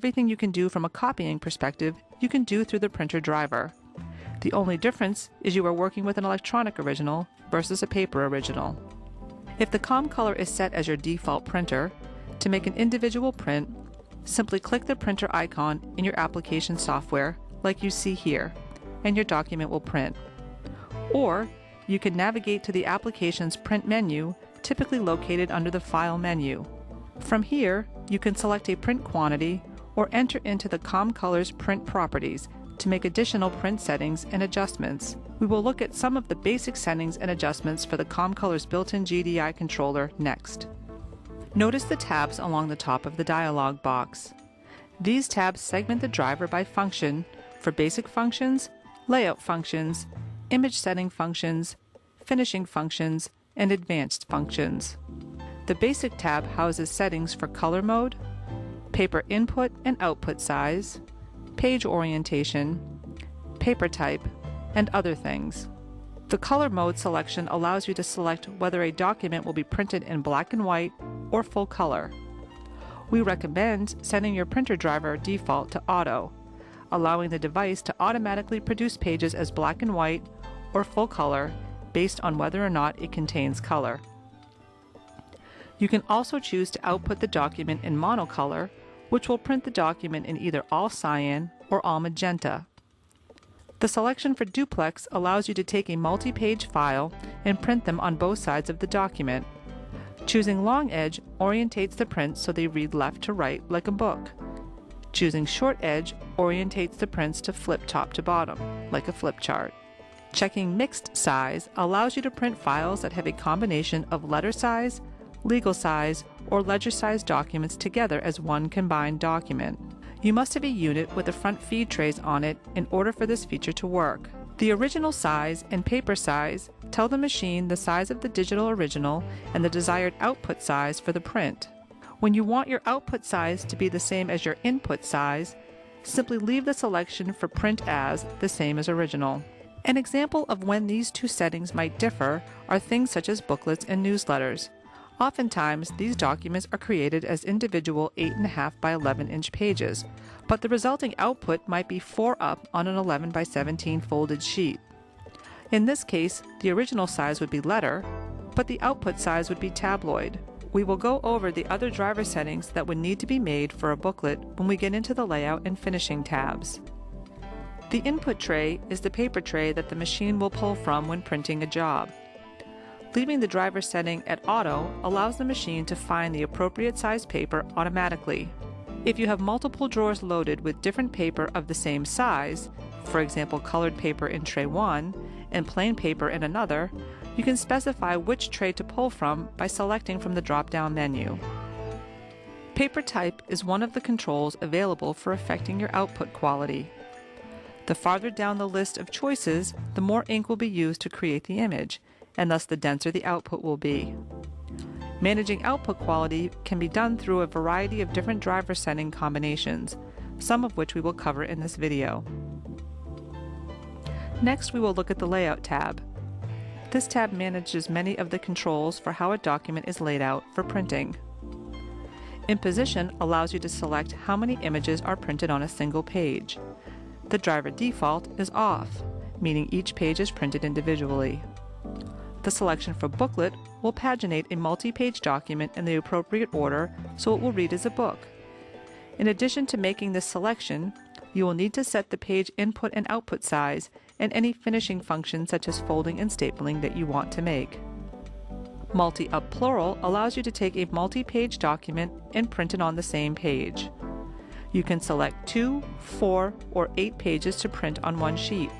everything you can do from a copying perspective, you can do through the printer driver. The only difference is you are working with an electronic original versus a paper original. If the ComColor is set as your default printer, to make an individual print, simply click the printer icon in your application software like you see here, and your document will print. Or you can navigate to the application's print menu, typically located under the File menu. From here, you can select a print quantity or enter into the ComColors print properties to make additional print settings and adjustments. We will look at some of the basic settings and adjustments for the ComColors built-in GDI controller next. Notice the tabs along the top of the dialog box. These tabs segment the driver by function for basic functions, layout functions, image setting functions, finishing functions, and advanced functions. The Basic tab houses settings for color mode, paper input and output size, page orientation, paper type, and other things. The color mode selection allows you to select whether a document will be printed in black and white or full color. We recommend setting your printer driver default to auto, allowing the device to automatically produce pages as black and white or full color based on whether or not it contains color. You can also choose to output the document in monocolor, which will print the document in either all cyan or all magenta. The selection for duplex allows you to take a multi-page file and print them on both sides of the document. Choosing long edge orientates the prints so they read left to right like a book. Choosing short edge orientates the prints to flip top to bottom, like a flip chart. Checking mixed size allows you to print files that have a combination of letter size, legal size, or ledger size documents together as one combined document. You must have a unit with the front feed trays on it in order for this feature to work. The original size and paper size tell the machine the size of the digital original and the desired output size for the print. When you want your output size to be the same as your input size, simply leave the selection for print as the same as original. An example of when these two settings might differ are things such as booklets and newsletters. Oftentimes, these documents are created as individual 8.5 by 11 inch pages, but the resulting output might be 4 up on an 11 by 17 folded sheet. In this case, the original size would be letter, but the output size would be tabloid. We will go over the other driver settings that would need to be made for a booklet when we get into the layout and finishing tabs. The input tray is the paper tray that the machine will pull from when printing a job. Leaving the driver setting at auto allows the machine to find the appropriate size paper automatically. If you have multiple drawers loaded with different paper of the same size, for example colored paper in tray 1 and plain paper in another, you can specify which tray to pull from by selecting from the drop-down menu. Paper type is one of the controls available for affecting your output quality. The farther down the list of choices, the more ink will be used to create the image, and thus the denser the output will be. Managing output quality can be done through a variety of different driver setting combinations, some of which we will cover in this video. Next, we will look at the Layout tab. This tab manages many of the controls for how a document is laid out for printing. Imposition allows you to select how many images are printed on a single page. The driver default is off, meaning each page is printed individually. The selection for booklet will paginate a multi-page document in the appropriate order so it will read as a book. In addition to making this selection, you will need to set the page input and output size and any finishing functions such as folding and stapling that you want to make. Multi-up plural allows you to take a multi-page document and print it on the same page. You can select two, four, or eight pages to print on one sheet.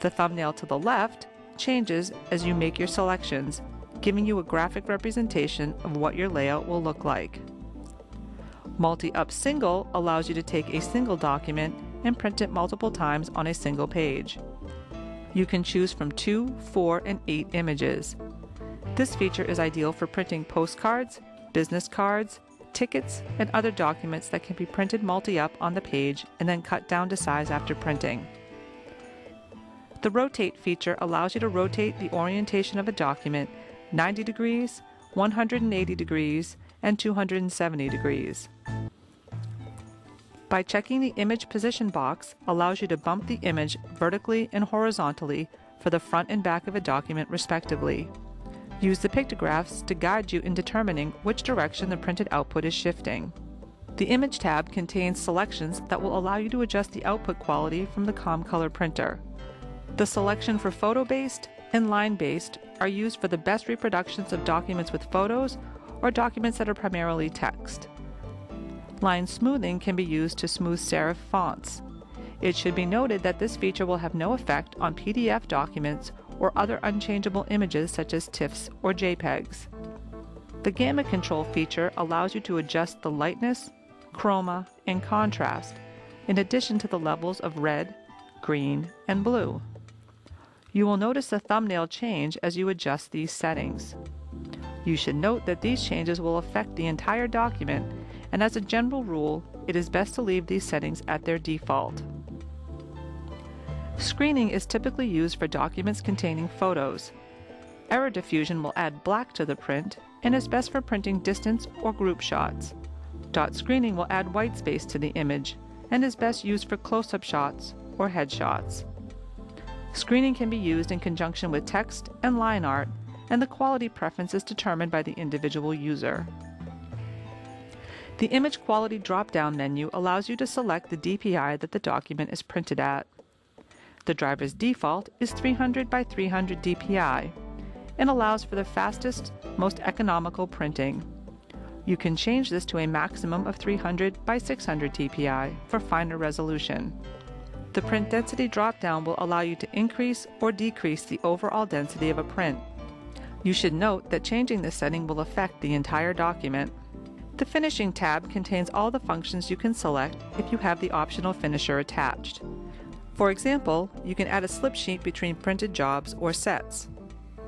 The thumbnail to the left changes as you make your selections, giving you a graphic representation of what your layout will look like. Multi-up single allows you to take a single document and print it multiple times on a single page. You can choose from 2, 4, and 8 images. This feature is ideal for printing postcards, business cards, tickets, and other documents that can be printed multi-up on the page and then cut down to size after printing. The Rotate feature allows you to rotate the orientation of a document 90 degrees, 180 degrees, and 270 degrees. By checking the image position box allows you to bump the image vertically and horizontally for the front and back of a document respectively. Use the pictographs to guide you in determining which direction the printed output is shifting. The Image tab contains selections that will allow you to adjust the output quality from the ComColor printer. The selection for photo-based and line-based are used for the best reproductions of documents with photos or documents that are primarily text. Line smoothing can be used to smooth serif fonts. It should be noted that this feature will have no effect on PDF documents or other unchangeable images such as TIFFs or JPEGs. The Gamma Control feature allows you to adjust the lightness, chroma, and contrast, in addition to the levels of red, green, and blue. You will notice the thumbnail change as you adjust these settings. You should note that these changes will affect the entire document, and as a general rule, it is best to leave these settings at their default. Screening is typically used for documents containing photos. Error diffusion will add black to the print and is best for printing distance or group shots. Dot screening will add white space to the image and is best used for close-up shots or headshots. Screening can be used in conjunction with text and line art, and the quality preference is determined by the individual user. The Image Quality drop-down menu allows you to select the DPI that the document is printed at. The driver's default is 300 by 300 DPI and allows for the fastest, most economical printing. You can change this to a maximum of 300 by 600 DPI for finer resolution. The print density dropdown will allow you to increase or decrease the overall density of a print. You should note that changing this setting will affect the entire document. The Finishing tab contains all the functions you can select if you have the optional finisher attached. For example, you can add a slip sheet between printed jobs or sets,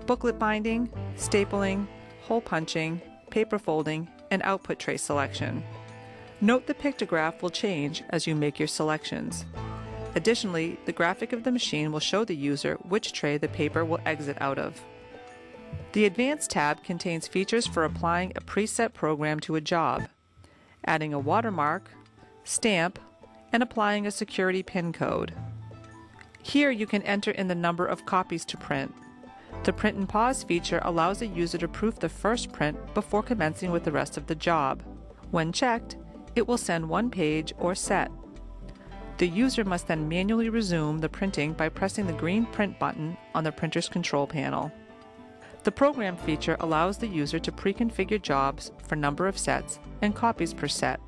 booklet binding, stapling, hole punching, paper folding, and output tray selection. Note the pictograph will change as you make your selections. Additionally, the graphic of the machine will show the user which tray the paper will exit out of. The Advanced tab contains features for applying a preset program to a job, adding a watermark, stamp, and applying a security pin code. Here you can enter in the number of copies to print. The print and pause feature allows a user to proof the first print before commencing with the rest of the job. When checked, it will send one page or set. The user must then manually resume the printing by pressing the green print button on the printer's control panel. The program feature allows the user to pre-configure jobs for number of sets and copies per set.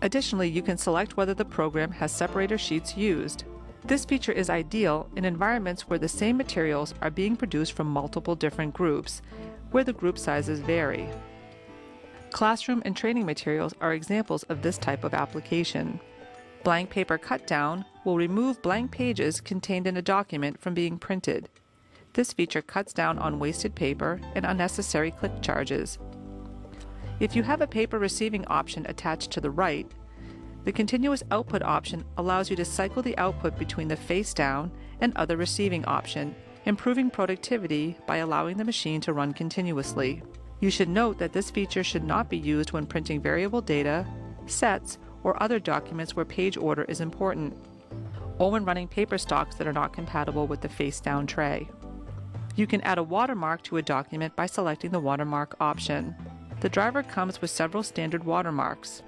Additionally, you can select whether the program has separator sheets used. This feature is ideal in environments where the same materials are being produced from multiple different groups, where the group sizes vary. Classroom and training materials are examples of this type of application. Blank paper cut down will remove blank pages contained in a document from being printed. This feature cuts down on wasted paper and unnecessary click charges. If you have a paper receiving option attached to the right, the continuous output option allows you to cycle the output between the face down and other receiving option, improving productivity by allowing the machine to run continuously. You should note that this feature should not be used when printing variable data, sets, or other documents where page order is important, or when running paper stocks that are not compatible with the face down tray. You can add a watermark to a document by selecting the watermark option. The driver comes with several standard watermarks.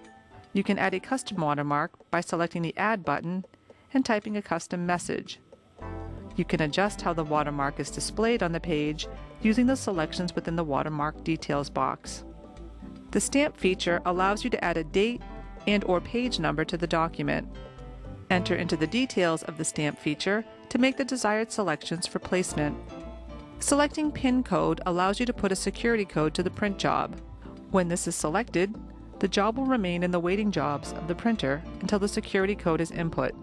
You can add a custom watermark by selecting the Add button and typing a custom message. You can adjust how the watermark is displayed on the page using the selections within the watermark details box. The stamp feature allows you to add a date and or page number to the document. Enter into the details of the stamp feature to make the desired selections for placement. Selecting PIN code allows you to put a security code to the print job. When this is selected, the job will remain in the waiting jobs of the printer until the security code is input.